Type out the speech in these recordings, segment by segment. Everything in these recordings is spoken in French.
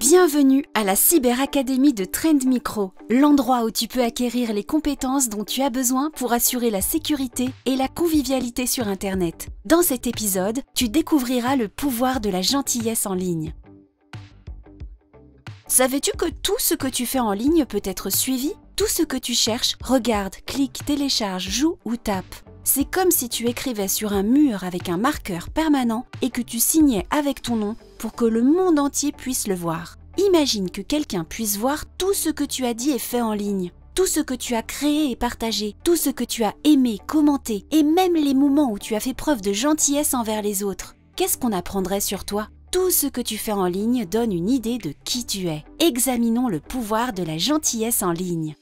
Bienvenue à la Cyberacadémie de Trend Micro, l'endroit où tu peux acquérir les compétences dont tu as besoin pour assurer la sécurité et la convivialité sur Internet. Dans cet épisode, tu découvriras le pouvoir de la gentillesse en ligne. Savais-tu que tout ce que tu fais en ligne peut être suivi? Tout ce que tu cherches, regarde, clique, télécharge, joue ou tape. C'est comme si tu écrivais sur un mur avec un marqueur permanent et que tu signais avec ton nom pour que le monde entier puisse le voir. Imagine que quelqu'un puisse voir tout ce que tu as dit et fait en ligne, tout ce que tu as créé et partagé, tout ce que tu as aimé, commenté, et même les moments où tu as fait preuve de gentillesse envers les autres. Qu'est-ce qu'on apprendrait sur toi? Tout ce que tu fais en ligne donne une idée de qui tu es. Examinons le pouvoir de la gentillesse en ligne.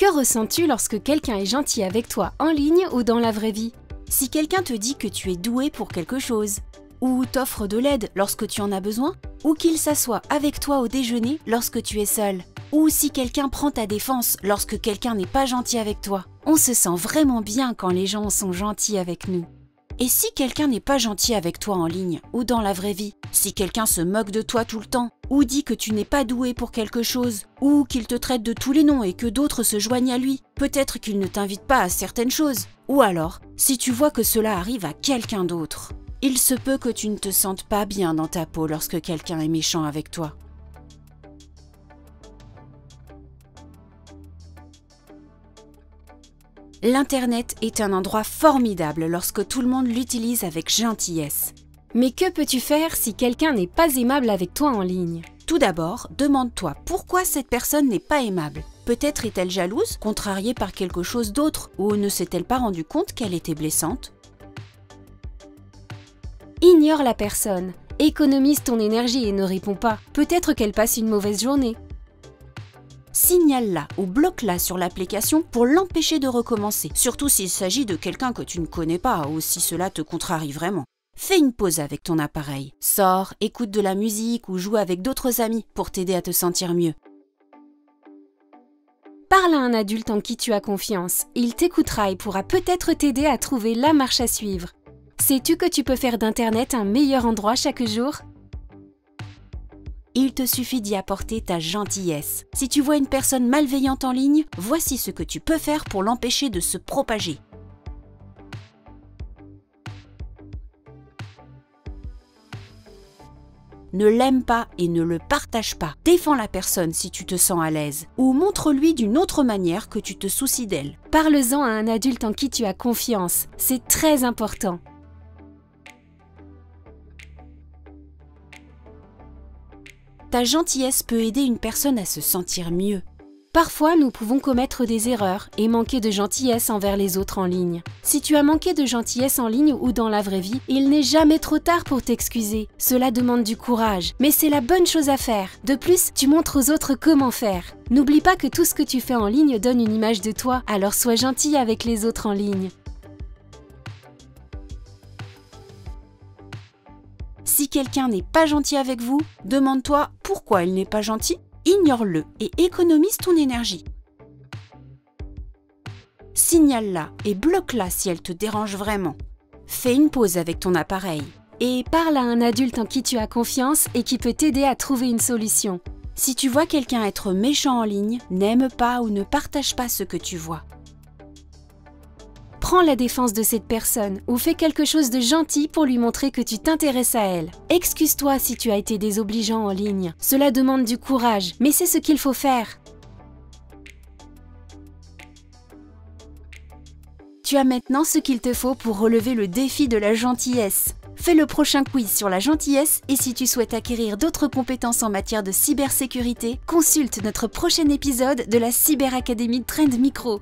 Que ressens-tu lorsque quelqu'un est gentil avec toi en ligne ou dans la vraie vie? Si quelqu'un te dit que tu es doué pour quelque chose, ou t'offre de l'aide lorsque tu en as besoin, ou qu'il s'assoit avec toi au déjeuner lorsque tu es seul, ou si quelqu'un prend ta défense lorsque quelqu'un n'est pas gentil avec toi. On se sent vraiment bien quand les gens sont gentils avec nous. Et si quelqu'un n'est pas gentil avec toi en ligne ou dans la vraie vie, si quelqu'un se moque de toi tout le temps, ou dit que tu n'es pas doué pour quelque chose, ou qu'il te traite de tous les noms et que d'autres se joignent à lui, peut-être qu'il ne t'invite pas à certaines choses, ou alors, si tu vois que cela arrive à quelqu'un d'autre, il se peut que tu ne te sentes pas bien dans ta peau lorsque quelqu'un est méchant avec toi. L'Internet est un endroit formidable lorsque tout le monde l'utilise avec gentillesse. Mais que peux-tu faire si quelqu'un n'est pas aimable avec toi en ligne? Tout d'abord, demande-toi pourquoi cette personne n'est pas aimable. Peut-être est-elle jalouse, contrariée par quelque chose d'autre, ou ne s'est-elle pas rendue compte qu'elle était blessante? Ignore la personne, économise ton énergie et ne réponds pas. Peut-être qu'elle passe une mauvaise journée, signale-la ou bloque-la sur l'application pour l'empêcher de recommencer, surtout s'il s'agit de quelqu'un que tu ne connais pas ou si cela te contrarie vraiment. Fais une pause avec ton appareil. Sors, écoute de la musique ou joue avec d'autres amis pour t'aider à te sentir mieux. Parle à un adulte en qui tu as confiance. Il t'écoutera et pourra peut-être t'aider à trouver la marche à suivre. Sais-tu que tu peux faire d'Internet un meilleur endroit chaque jour? Il te suffit d'y apporter ta gentillesse. Si tu vois une personne malveillante en ligne, voici ce que tu peux faire pour l'empêcher de se propager. Ne l'aime pas et ne le partage pas. Défends la personne si tu te sens à l'aise. Ou montre-lui d'une autre manière que tu te soucies d'elle. Parle-en à un adulte en qui tu as confiance. C'est très important. ta gentillesse peut aider une personne à se sentir mieux. Parfois, nous pouvons commettre des erreurs et manquer de gentillesse envers les autres en ligne. Si tu as manqué de gentillesse en ligne ou dans la vraie vie, il n'est jamais trop tard pour t'excuser. Cela demande du courage, mais c'est la bonne chose à faire. De plus, tu montres aux autres comment faire. N'oublie pas que tout ce que tu fais en ligne donne une image de toi, alors sois gentil avec les autres en ligne. Si quelqu'un n'est pas gentil avec vous, demande-toi pourquoi il n'est pas gentil, ignore-le et économise ton énergie. Signale-la et bloque-la si elle te dérange vraiment. Fais une pause avec ton appareil. Et parle à un adulte en qui tu as confiance et qui peut t'aider à trouver une solution. Si tu vois quelqu'un être méchant en ligne, n'aime pas ou ne partage pas ce que tu vois prends la défense de cette personne ou fais quelque chose de gentil pour lui montrer que tu t'intéresses à elle. Excuse-toi si tu as été désobligeant en ligne. Cela demande du courage, mais c'est ce qu'il faut faire. Tu as maintenant ce qu'il te faut pour relever le défi de la gentillesse. Fais le prochain quiz sur la gentillesse et si tu souhaites acquérir d'autres compétences en matière de cybersécurité, consulte notre prochain épisode de la Cyberacadémie Trend Micro.